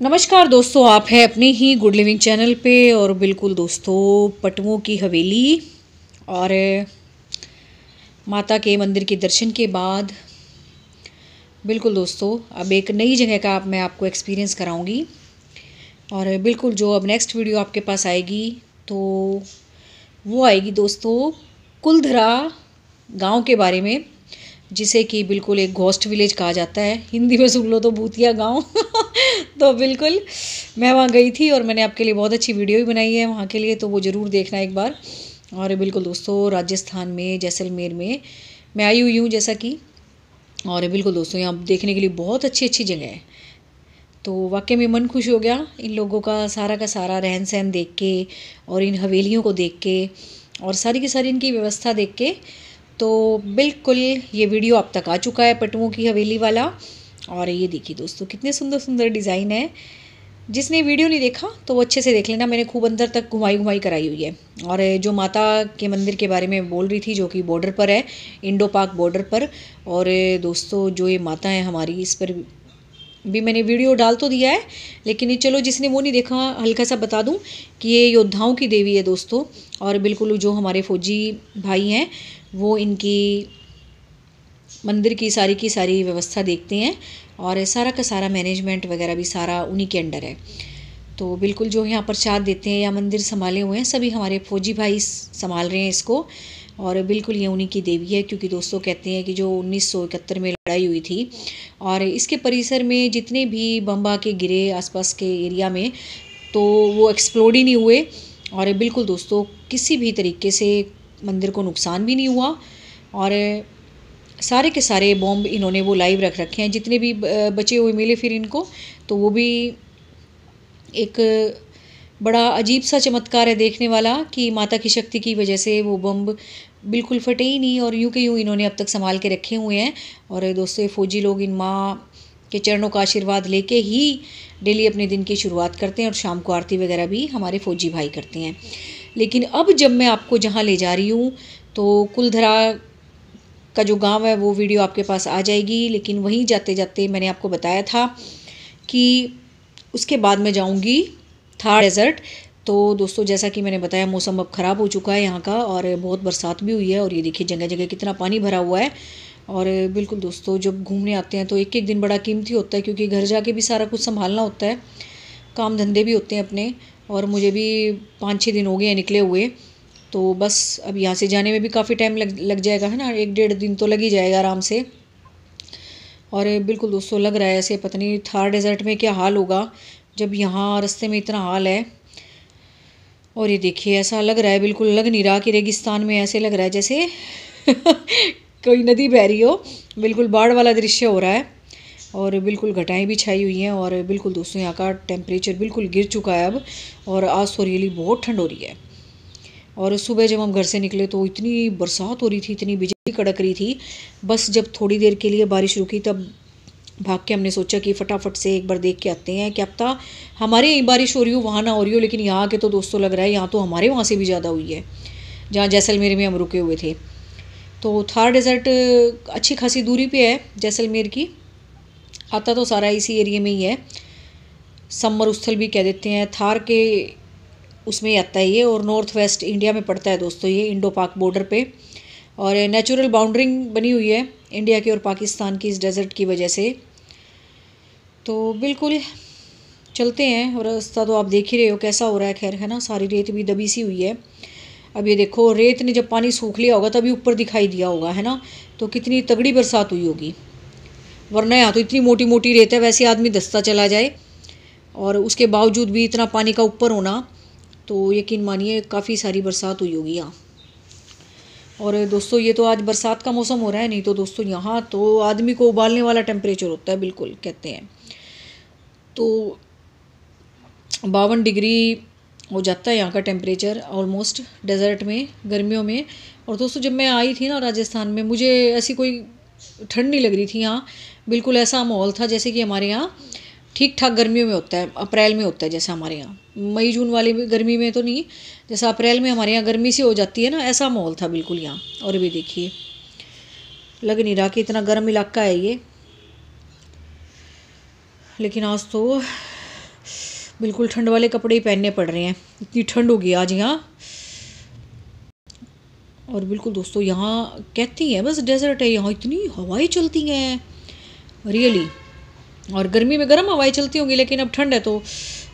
नमस्कार दोस्तों, आप हैं अपने ही गुड लिविंग चैनल पे और बिल्कुल दोस्तों पटवों की हवेली और माता के मंदिर के दर्शन के बाद बिल्कुल दोस्तों, अब एक नई जगह का मैं आपको एक्सपीरियंस कराऊँगी और बिल्कुल जो अब नेक्स्ट वीडियो आपके पास आएगी तो वो आएगी दोस्तों कुलधरा गाँव के बारे में, जिसे कि बिल्कुल एक घोस्ट विलेज कहा जाता है। हिंदी में सुन लो तो भूतिया गाँव। तो बिल्कुल, मैं वहाँ गई थी और मैंने आपके लिए बहुत अच्छी वीडियो भी बनाई है वहाँ के लिए तो वो ज़रूर देखना एक बार। और बिल्कुल दोस्तों, राजस्थान में, जैसलमेर में मैं आई हुई हूँ जैसा कि। और बिल्कुल दोस्तों, यहाँ देखने के लिए बहुत अच्छी अच्छी जगह है। तो वाकई में मन खुश हो गया इन लोगों का सारा का सारा रहन सहन देख के और इन हवेलियों को देख के और सारी की सारी इनकी व्यवस्था देख के। तो बिल्कुल ये वीडियो अब तक आ चुका है पटुओं की हवेली वाला। और ये देखिए दोस्तों, कितने सुंदर सुंदर डिज़ाइन है। जिसने वीडियो नहीं देखा तो वो अच्छे से देख लेना। मैंने खूब अंदर तक घुमाई घुमाई कराई हुई है। और जो माता के मंदिर के बारे में बोल रही थी, जो कि बॉर्डर पर है, इंडो पाक बॉर्डर पर। और दोस्तों, जो ये माता है हमारी, इस पर भी मैंने वीडियो डाल तो दिया है, लेकिन चलो, जिसने वो नहीं देखा हल्का सा बता दूँ कि ये योद्धाओं की देवी है दोस्तों। और बिल्कुल जो हमारे फौजी भाई हैं, वो इनकी मंदिर की सारी की सारी व्यवस्था देखते हैं और सारा का सारा मैनेजमेंट वगैरह भी सारा उन्हीं के अंडर है। तो बिल्कुल जो यहाँ प्रसाद देते हैं या मंदिर संभाले हुए हैं, सभी हमारे फौजी भाई संभाल रहे हैं इसको और बिल्कुल ये उन्हीं की देवी है क्योंकि दोस्तों कहते हैं कि जो उन्नीस सौ इकहत्तर में लड़ाई हुई थी और इसके परिसर में जितने भी बम्बा के गिरे आसपास के एरिया में तो वो एक्सप्लोड ही नहीं हुए और बिल्कुल दोस्तों किसी भी तरीके से मंदिर को नुकसान भी नहीं हुआ और सारे के सारे बॉम्ब इन्होंने वो लाइव रख रखे हैं। जितने भी बचे हुए मिले फिर इनको तो वो भी एक बड़ा अजीब सा चमत्कार है देखने वाला कि माता की शक्ति की वजह से वो बम्ब बिल्कुल फटे ही नहीं और यूँ के यूँ इन्होंने अब तक संभाल के रखे हुए हैं। और दोस्तों फौजी लोग इन माँ के चरणों का आशीर्वाद लेके ही डेली अपने दिन की शुरुआत करते हैं और शाम को आरती वगैरह भी हमारे फौजी भाई करते हैं। लेकिन अब जब मैं आपको जहाँ ले जा रही हूँ तो कुलधरा का जो गाँव है, वो वीडियो आपके पास आ जाएगी। लेकिन वहीं जाते जाते मैंने आपको बताया था कि उसके बाद मैं जाऊँगी था डेज़र्ट। तो दोस्तों, जैसा कि मैंने बताया, मौसम अब ख़राब हो चुका है यहाँ का और बहुत बरसात भी हुई है और ये देखिए जगह जगह कितना पानी भरा हुआ है। और बिल्कुल दोस्तों, जब घूमने आते हैं तो एक एक दिन बड़ा कीमती होता है, क्योंकि घर जाके भी सारा कुछ संभालना होता है। काम धंधे भी होते हैं अपने और मुझे भी पाँच छः दिन हो गए हैं निकले हुए। तो बस अब यहाँ से जाने में भी काफ़ी टाइम लग लग जाएगा, है ना? एक डेढ़ दिन तो लग ही जाएगा आराम से। और बिल्कुल दोस्तों, लग रहा है ऐसे, पता नहीं, थार डेजर्ट में क्या हाल होगा, जब यहाँ रास्ते में इतना हाल है। और ये देखिए, ऐसा लग रहा है, बिल्कुल लग नहीं रहा कि रेगिस्तान में ऐसे लग रहा है, जैसे कोई नदी बह रही हो। बिल्कुल बाढ़ वाला दृश्य हो रहा है। और बिल्कुल घटाएँ भी छाई हुई हैं और बिल्कुल दोस्तों, यहाँ का टेम्परेचर बिल्कुल गिर चुका है अब। और आज तो रियली बहुत ठंड हो रही है। और सुबह जब हम घर से निकले तो इतनी बरसात हो रही थी, इतनी बिजली कड़क रही थी। बस जब थोड़ी देर के लिए बारिश रुकी तब भाग के हमने सोचा कि फटाफट से एक बार देख के आते हैं क्या पता हमारे यहीं बारिश हो रही हो, वहाँ ना हो रही हो, लेकिन यहाँ के तो दोस्तों लग रहा है यहाँ तो हमारे वहाँ से भी ज़्यादा हुई है, जहाँ जैसलमेर में हम रुके हुए थे। तो थार डेज़र्ट अच्छी खासी दूरी पे है जैसलमेर की, आता तो सारा इसी एरिए में ही है। समर स्थल भी कह देते हैं, थार के उसमें आता है ये, और नॉर्थ वेस्ट इंडिया में पड़ता है दोस्तों ये इंडो पाक बॉर्डर पे। और नेचुरल बाउंड्रिंग बनी हुई है इंडिया की और पाकिस्तान की इस डेज़र्ट की वजह से। तो बिल्कुल चलते हैं, और रास्ता तो आप देख ही रहे हो कैसा हो रहा है, खैर, है ना? सारी रेत भी दबी सी हुई है। अब ये देखो, रेत ने जब पानी सूख लिया होगा, तभी ऊपर दिखाई दिया होगा, है ना? तो कितनी तगड़ी बरसात हुई होगी। वरना यहाँ तो इतनी मोटी मोटी रेत है, वैसे आदमी दस्ता चला जाए, और उसके बावजूद भी इतना पानी का ऊपर होना तो यकीन मानिए, काफ़ी सारी बरसात हुई होगी यहाँ। और दोस्तों, ये तो आज बरसात का मौसम हो रहा है, नहीं तो दोस्तों, यहाँ तो आदमी को उबालने वाला टेम्परेचर होता है, बिल्कुल, कहते हैं। तो बावन डिग्री हो जाता है यहाँ का टेम्परेचर ऑलमोस्ट डेजर्ट में, गर्मियों में। और दोस्तों, जब मैं आई थी ना राजस्थान में, मुझे ऐसी कोई ठंड नहीं लग रही थी यहाँ। बिल्कुल ऐसा माहौल था जैसे कि हमारे यहाँ ठीक ठाक गर्मियों में होता है, अप्रैल में होता है जैसे हमारे यहाँ। मई, जून वाली गर्मी में तो नहीं, जैसा अप्रैल में हमारे यहाँ गर्मी सी हो जाती है ना, ऐसा माहौल था बिल्कुल यहाँ, और भी देखिए। लग नहीं रहा कि इतना गर्म इलाका है ये। लेकिन आज तो बिल्कुल ठंड वाले कपड़े ही पहनने पड़ रहे हैं, इतनी ठंड होगी आज यहाँ। और बिल्कुल दोस्तों, यहाँ कहती हैं, बस डेजर्ट है यहाँ, इतनी हवाएँ चलती हैं रियली और गर्मी में गर्म हवाएँ चलती होंगी, लेकिन अब ठंड है तो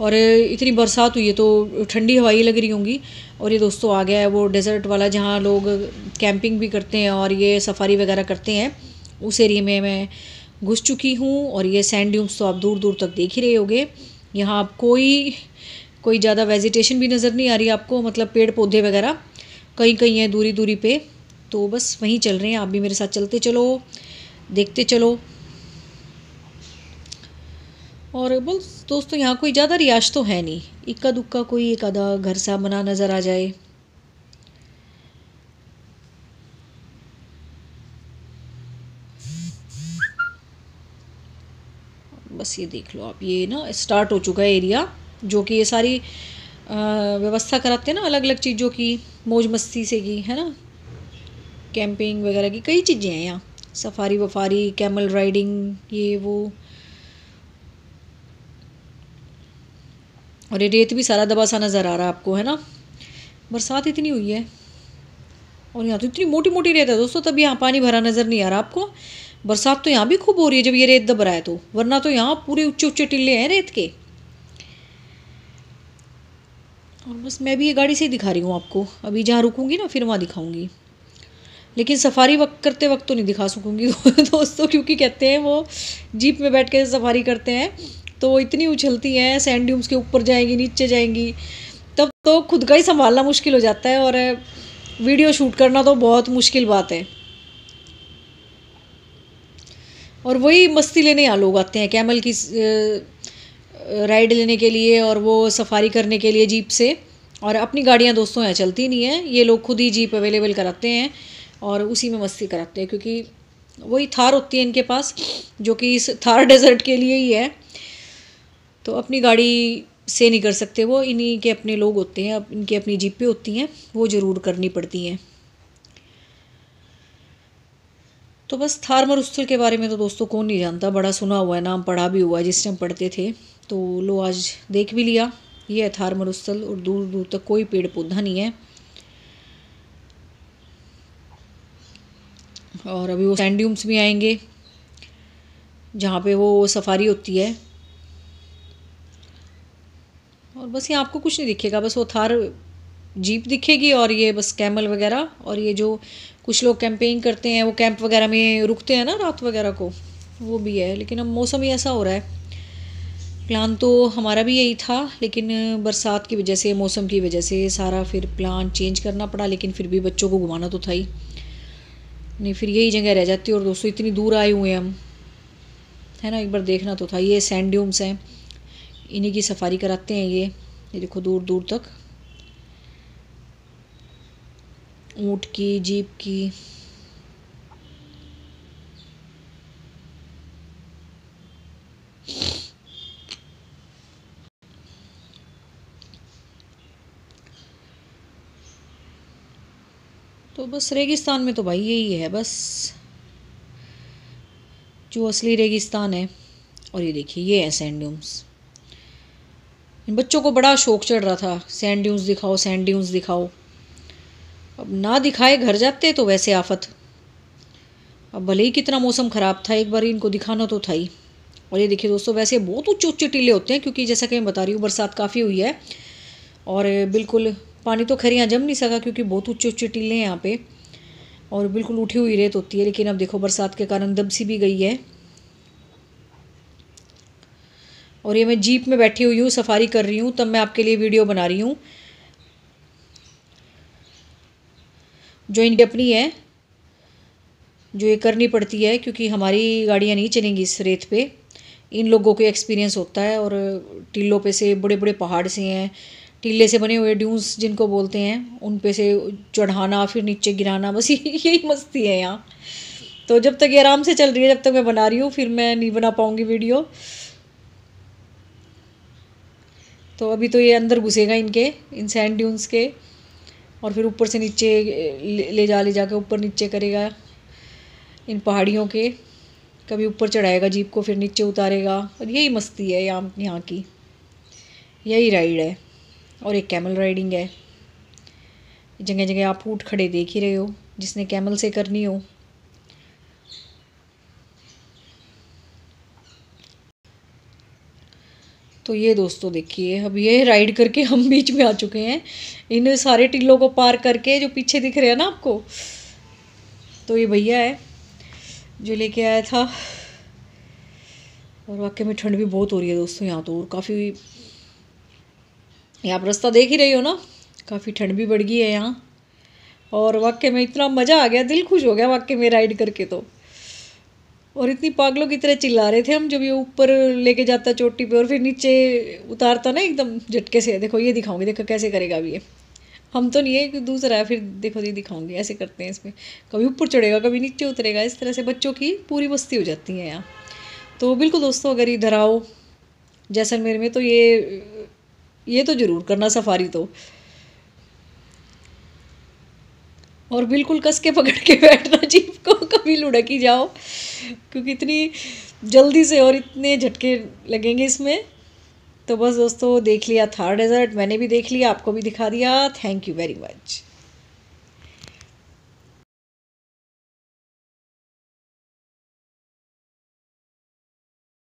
और इतनी बरसात हुई है तो ठंडी हवाएँ लग रही होंगी। और ये दोस्तों आ गया है वो डेजर्ट वाला, जहाँ लोग कैंपिंग भी करते हैं और ये सफारी वगैरह करते हैं। उस एरिए में मैं घुस चुकी हूँ और ये सैंड तो आप दूर दूर तक देख ही रहे होगे। यहाँ आप कोई कोई ज़्यादा वेजिटेशन भी नज़र नहीं आ रही आपको मतलब पेड़ पौधे वगैरह कहीं कहीं हैं दूरी दूरी पे। तो बस वहीं चल रहे हैं, आप भी मेरे साथ चलते चलो, देखते चलो। और बस दोस्तों, यहाँ कोई ज़्यादा रियाज तो है नहीं। इक्का दुक्का कोई एक आधा घर सा बना नज़र आ जाए। बस ये देख लो आप, ये ना स्टार्ट हो चुका है एरिया जो कि ये सारी व्यवस्था कराते हैं ना अलग अलग चीज़ों की, मौज मस्ती से की, है ना? कैंपिंग वगैरह की कई चीज़ें हैं यहाँ। सफारी वफारी कैमल राइडिंग ये वो। और ये रेत भी सारा दबा सा नज़र आ रहा है आपको, है ना? बरसात इतनी हुई है। और यहाँ तो इतनी मोटी मोटी रेत है दोस्तों, तब यहाँ पानी भरा नज़र नहीं आ रहा आपको। बरसात तो यहाँ भी खूब हो रही है जब ये रेत दब रहा है तो वरना तो यहाँ पूरे ऊँचे ऊँचे टिल्ले हैं रेत के। और बस मैं भी ये गाड़ी से ही दिखा रही हूँ आपको। अभी जहाँ रुकूँगी ना, फिर वहाँ दिखाऊँगी। लेकिन सफारी वक्त, करते वक्त तो नहीं दिखा सकूँगी दोस्तों, क्योंकि कहते हैं वो, जीप में बैठ के सफारी करते हैं। तो इतनी उछलती हैं सैंड ड्यूम्स के ऊपर जाएँगी, नीचे जाएँगी, तब तो खुद का ही संभालना मुश्किल हो जाता है और वीडियो शूट करना तो बहुत मुश्किल बात है। और वही मस्ती लेने यहाँ लोग आते हैं कैमल की राइड लेने के लिए और वो सफारी करने के लिए जीप से। और अपनी गाड़ियाँ दोस्तों यहाँ चलती नहीं हैं, ये लोग खुद ही जीप अवेलेबल कराते हैं और उसी में मस्ती कराते हैं, क्योंकि वही थार होती है इनके पास, जो कि इस थार डेजर्ट के लिए ही है। तो अपनी गाड़ी से नहीं कर सकते वो। इन्हीं के अपने लोग होते हैं इनकी अपनी जीपें होती हैं, वो ज़रूर करनी पड़ती हैं। तो बस थार मरुस्थल के बारे में तो दोस्तों कौन नहीं जानता, बड़ा सुना हुआ है, नाम पढ़ा भी हुआ है, जिस टाइम पढ़ते थे। तो लो, आज देख भी लिया, ये है थार मरुस्थल और दूर दूर तक कोई पेड़ पौधा नहीं है। और अभी वो सैंड्यूम्स भी आएँगे, जहाँ पे वो सफारी होती है। और बस ये आपको कुछ नहीं दिखेगा, बस वो थार जीप दिखेगी और ये बस कैमल वगैरह और ये जो कुछ लोग कैंपेइंग करते हैं, वो कैंप वगैरह में रुकते हैं ना रात वगैरह को, वो भी है। लेकिन अब मौसम ही ऐसा हो रहा है। प्लान तो हमारा भी यही था, लेकिन बरसात की वजह से, मौसम की वजह से सारा फिर प्लान चेंज करना पड़ा, लेकिन फिर भी बच्चों को घुमाना तो था ही। नहीं, फिर यही जगह रह जाती और दोस्तों, इतनी दूर आए हुए हम। है ना, एक बार देखना तो था, ये सैंड्यूम्स हैं। इन्हीं की सफारी कराते हैं ये। ये देखो, दूर दूर तक। ऊँट की, जीप की। तो बस रेगिस्तान में तो भाई यही है, बस। जो असली रेगिस्तान है। और ये देखिए, ये है सैंड बच्चों को बड़ा शौक चढ़ रहा था सैंड दिखाओ सैंड दिखाओ। अब ना दिखाए घर जाते तो वैसे आफत। अब भले ही कितना मौसम ख़राब था, एक बार इनको दिखाना तो था ही। और ये देखिए दोस्तों, वैसे बहुत ऊँचे ऊँचे टीले होते हैं, क्योंकि जैसा कि मैं बता रही हूँ, बरसात काफ़ी हुई है। और बिल्कुल पानी तो खैर यहाँ जम नहीं सका, क्योंकि बहुत ऊँचे ऊँचे टीले हैं यहाँ पे। और बिल्कुल उठी हुई रेत होती है, लेकिन अब देखो बरसात के कारण दब सी भी गई है। और ये मैं जीप में बैठी हुई हूँ, सफारी कर रही हूँ, तब मैं आपके लिए वीडियो बना रही हूँ। जो इनकी अपनी है, जो ये करनी पड़ती है, क्योंकि हमारी गाड़ियाँ नहीं चलेंगी इस रेत पे, इन लोगों को एक्सपीरियंस होता है और टीलों पे से बड़े बड़े पहाड़ से हैं, टीले से बने हुए ड्यूंस जिनको बोलते हैं, उन पे से चढ़ाना, फिर नीचे गिराना, बस यही मस्ती है यहाँ। तो जब तक ये आराम से चल रही है, जब तक मैं बना रही हूँ, फिर मैं नहीं बना पाऊँगी वीडियो। तो अभी तो ये अंदर घुसेगा इनके, इन सैंड ड्यून्स के, और फिर ऊपर से नीचे, ले जा, ले जाकर ऊपर नीचे करेगा इन पहाड़ियों के। कभी ऊपर चढ़ाएगा जीप को, फिर नीचे उतारेगा। और यही मस्ती है यहाँ यहाँ की। यही राइड है। और एक कैमल राइडिंग है। जगह जगह आप ऊँट खड़े देख ही रहे हो। जिसने कैमल से करनी हो। तो ये दोस्तों देखिए, अब ये राइड करके हम बीच में आ चुके हैं। इन सारे टिल्लों को पार करके जो पीछे दिख रहे हैं ना आपको तो ये भैया है, जो लेके आया था। और वाकई में ठंड भी बहुत हो रही है दोस्तों यहाँ तो और काफ़ी, यहाँ आप रास्ता देख ही रही हो ना, काफ़ी ठंड भी बढ़ गई है यहाँ। और वाकई में इतना मज़ा आ गया, दिल खुश हो गया वाकई में राइड करके तो। और इतनी पागलों की तरह चिल्ला रहे थे हम जब ये ऊपर लेके जाता चोटी पे और फिर नीचे उतारता ना एकदम झटके से। देखो, ये दिखाऊँगी, देखो कैसे करेगा अभी ये। हम तो नहीं है कि दूसरा है, फिर देखो ये दिखाऊँगी, ऐसे करते हैं इसमें। कभी ऊपर चढ़ेगा, कभी नीचे उतरेगा, इस तरह से बच्चों की पूरी मस्ती हो जाती है यहाँ। तो बिल्कुल दोस्तों, अगर इधर आओ जैसलमेर में तो ये ये तो ज़रूर करना सफारी तो। और बिल्कुल कस के पकड़ के बैठना जीप को कभी लुढ़क ही जाओ। क्योंकि इतनी जल्दी से और इतने झटके लगेंगे इसमें। तो बस दोस्तों, देख लिया था डेजर्ट मैंने भी देख लिया, आपको भी दिखा दिया। Thank you very much